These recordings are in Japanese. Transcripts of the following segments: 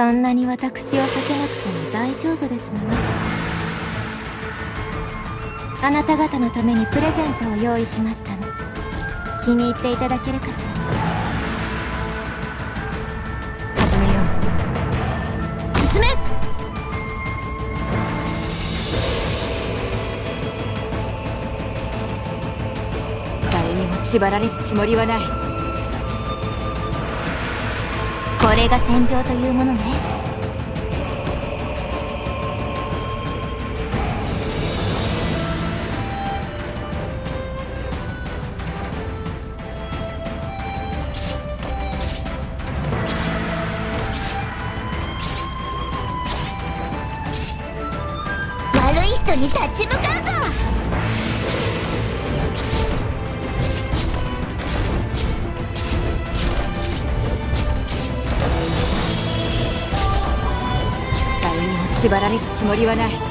そんなに私を避けなくても大丈夫ですのあなた方のためにプレゼントを用意しましたの。気に入っていただけるかしら。始めよう。進め！誰にも縛られるつもりはない。これが戦場というものね。縛られるつもりはない。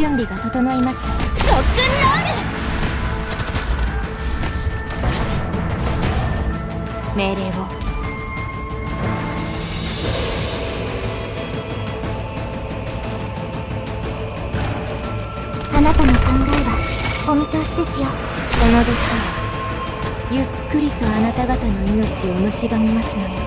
準備が整いました。ロックンロール命令を。あなたの考えはお見通しですよ。その毒はゆっくりとあなた方の命を蝕みますのよ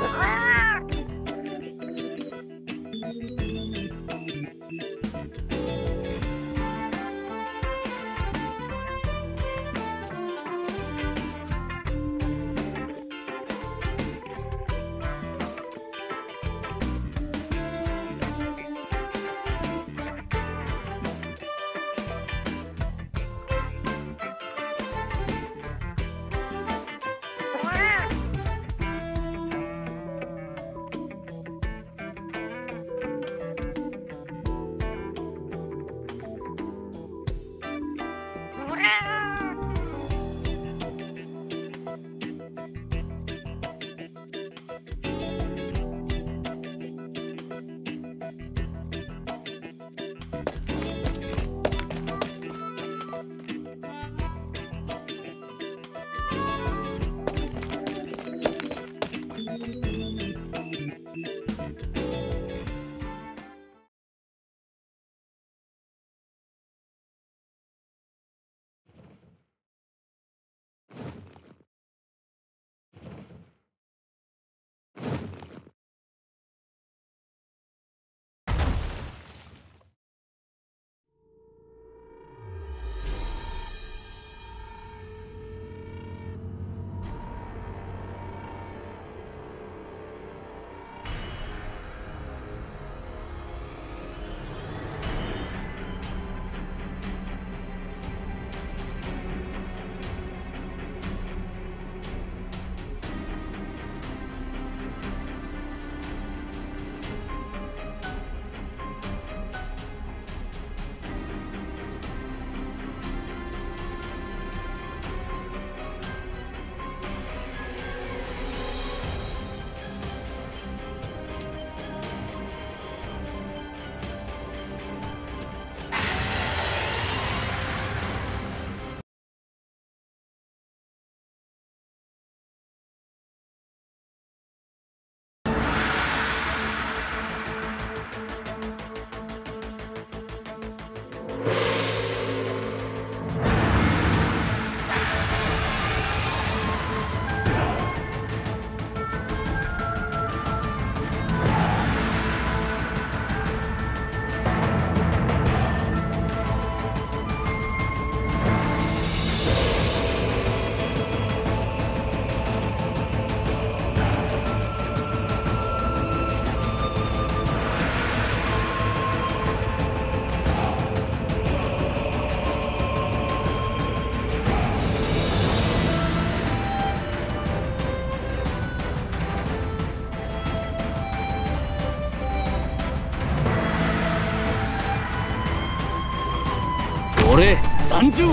Bye. 俺参上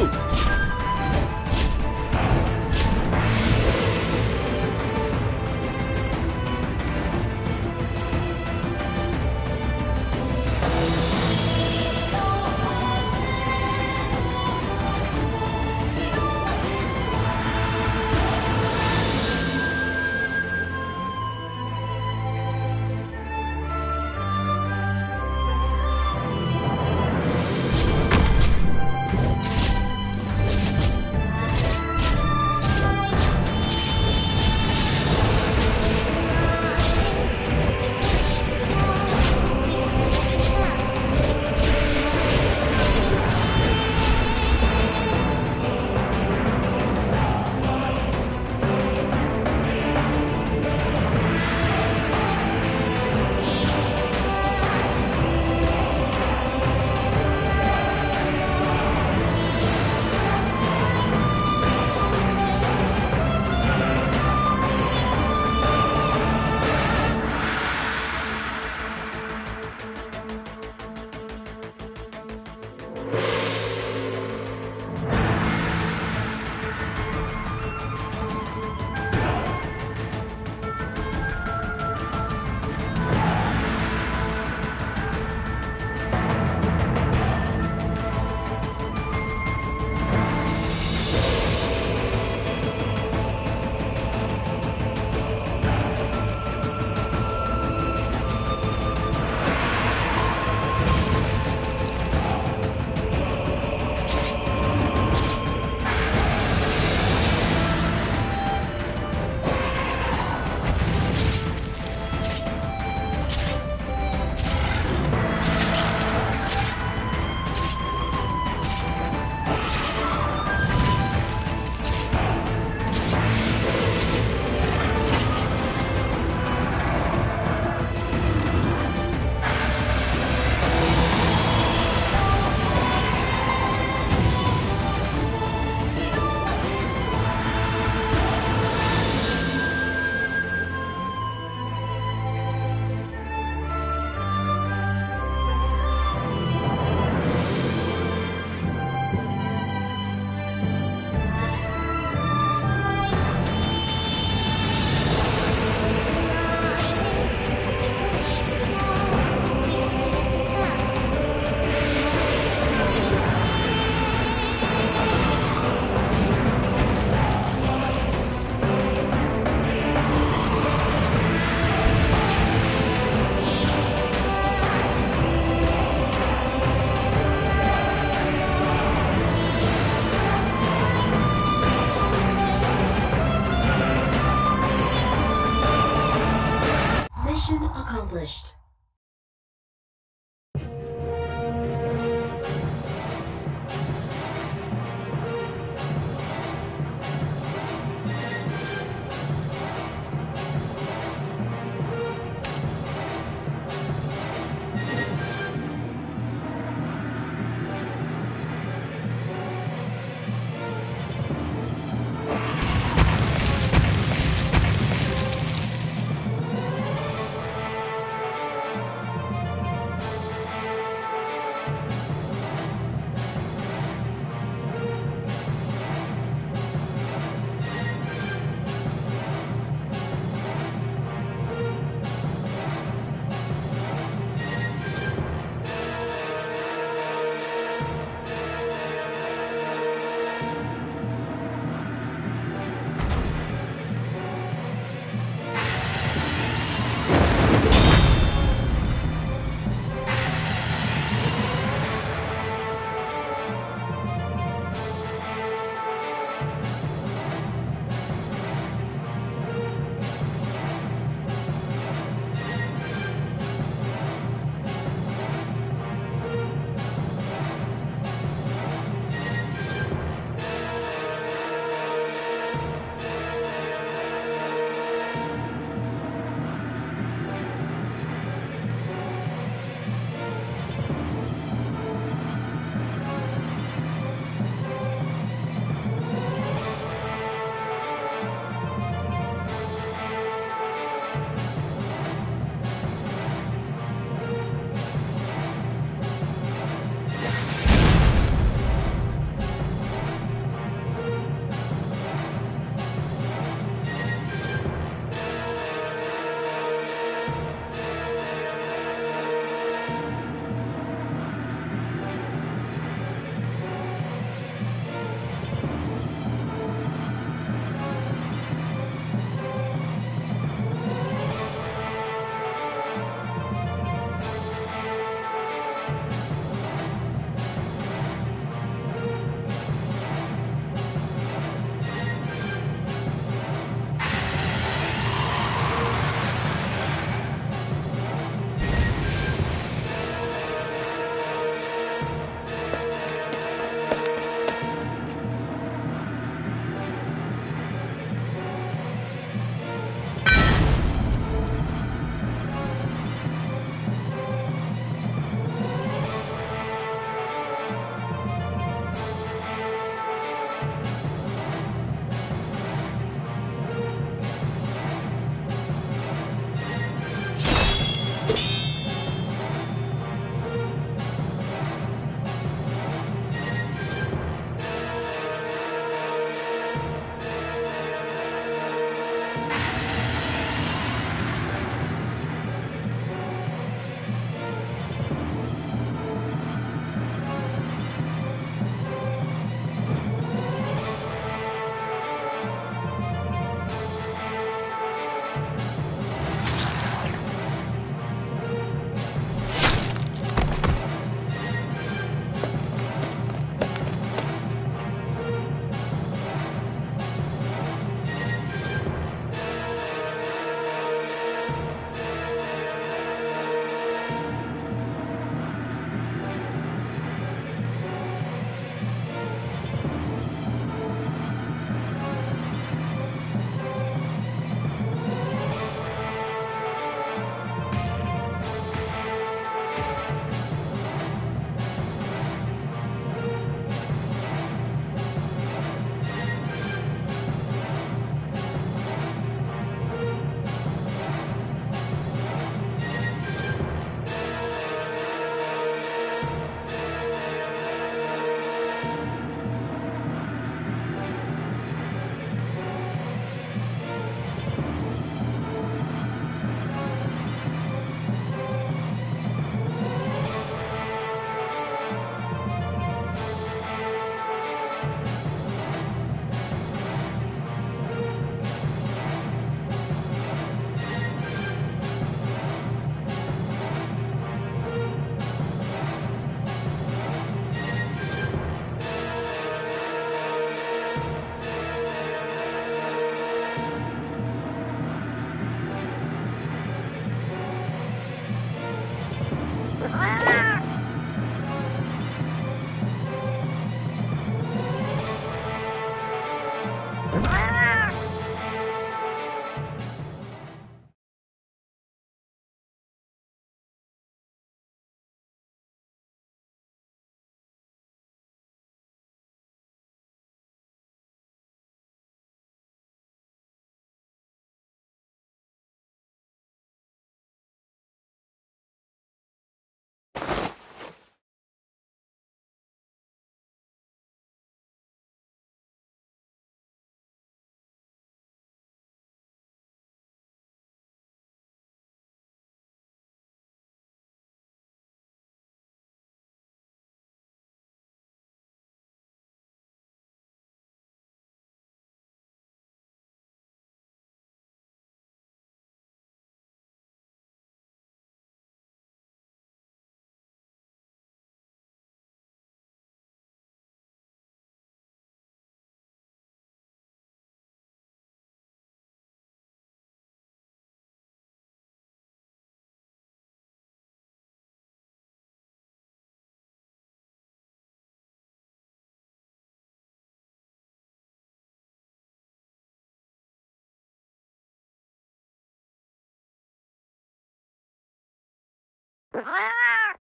啊.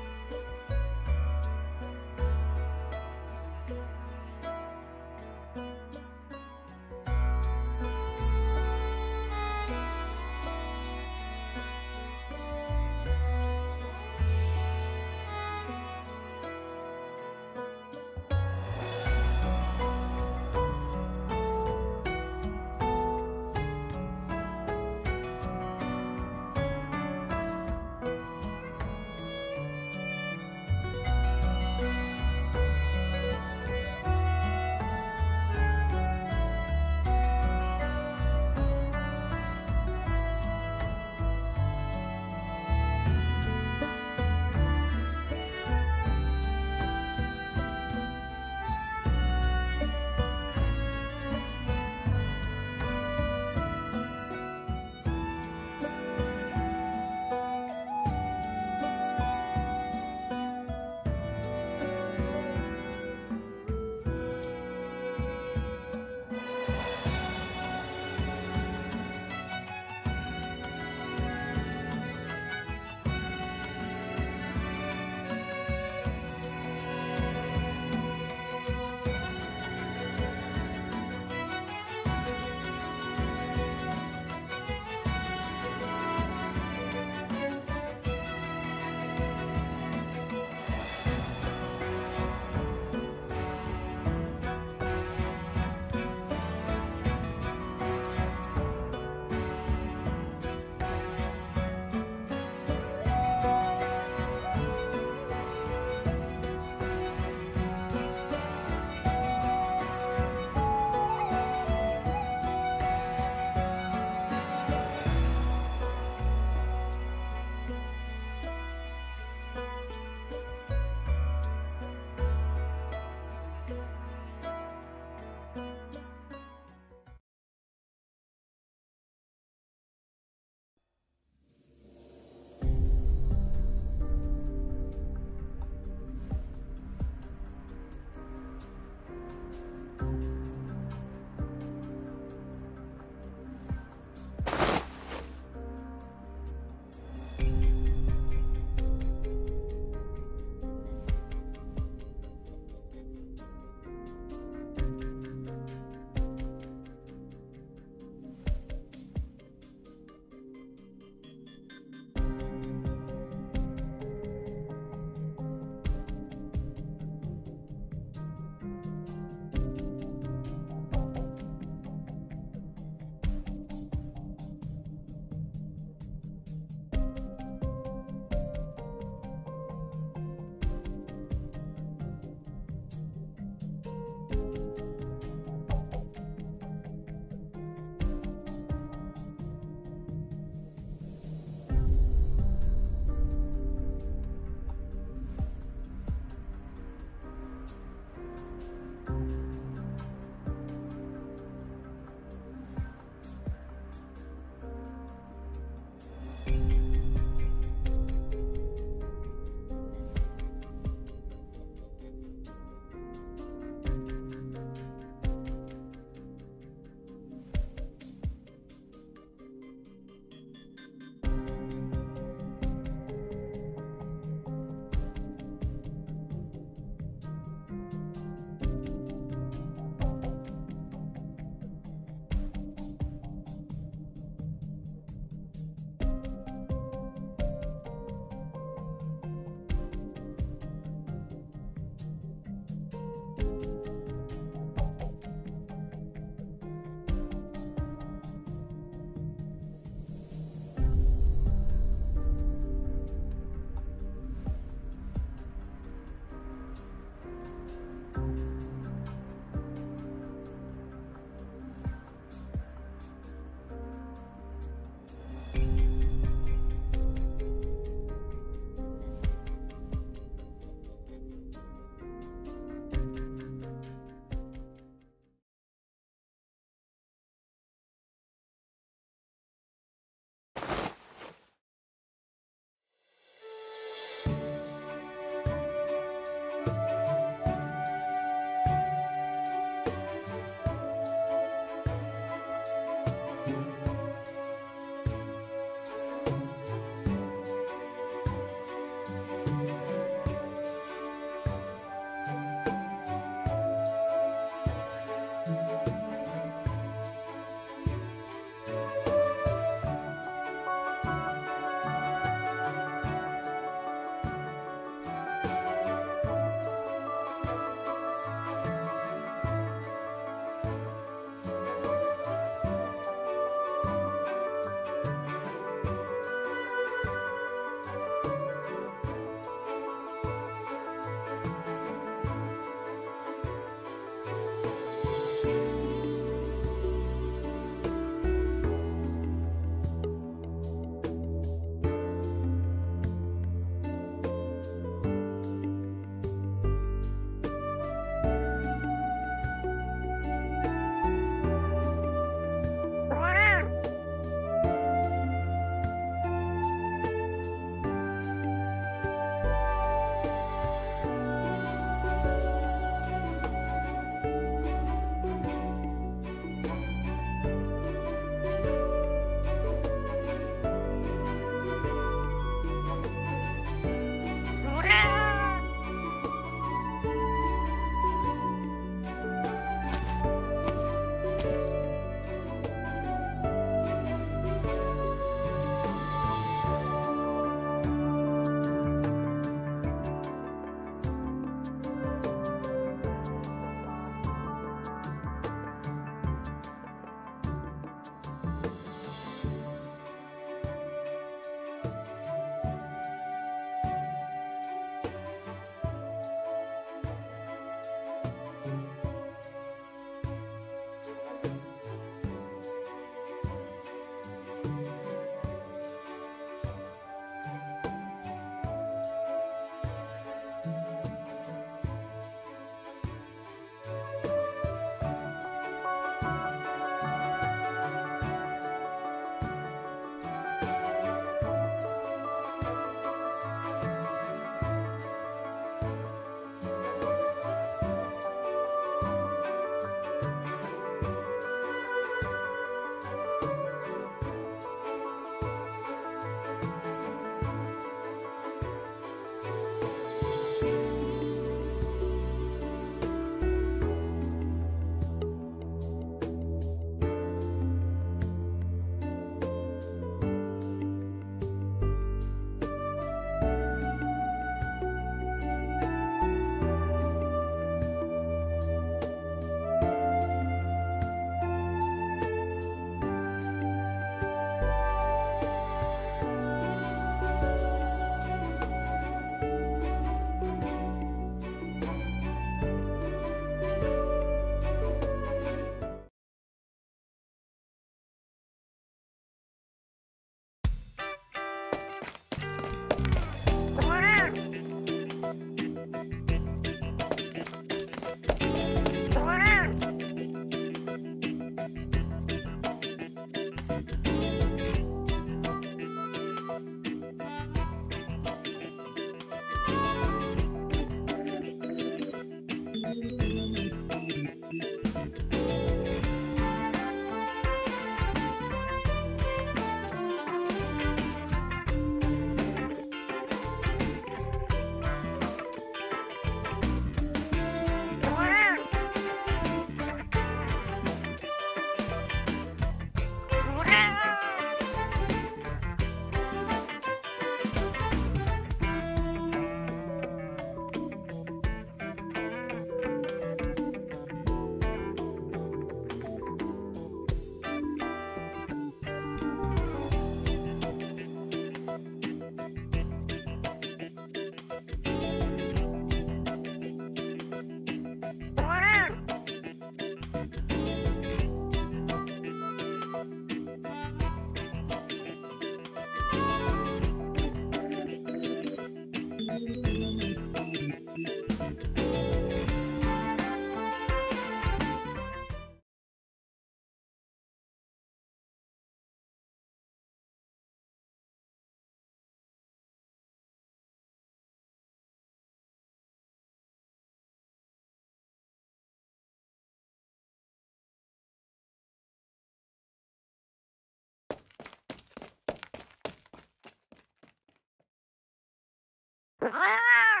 Wow!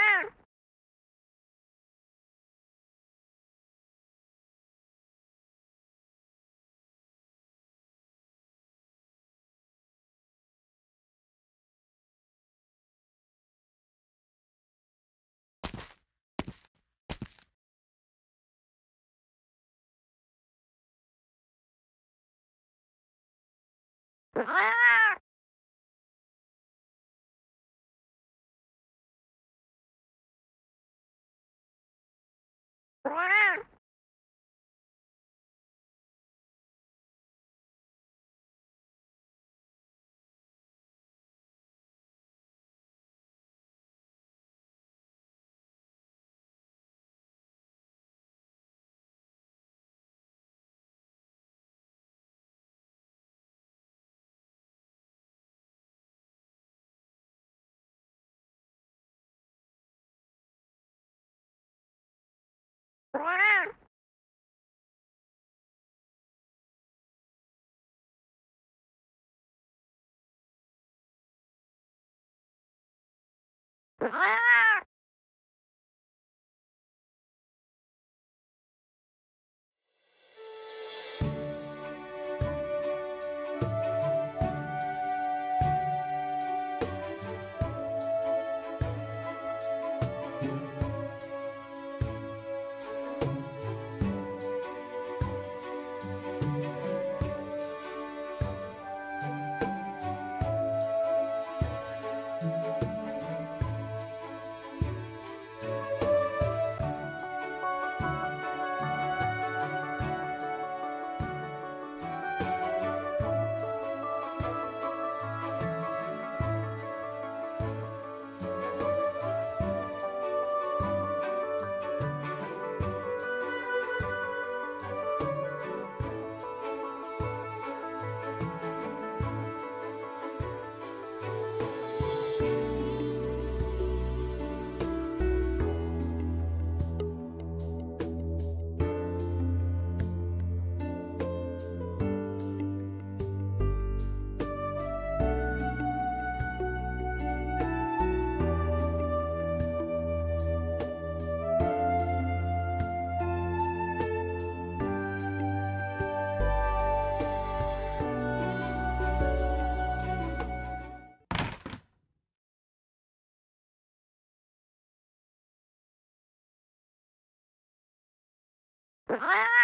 Ah! Ah! Ah!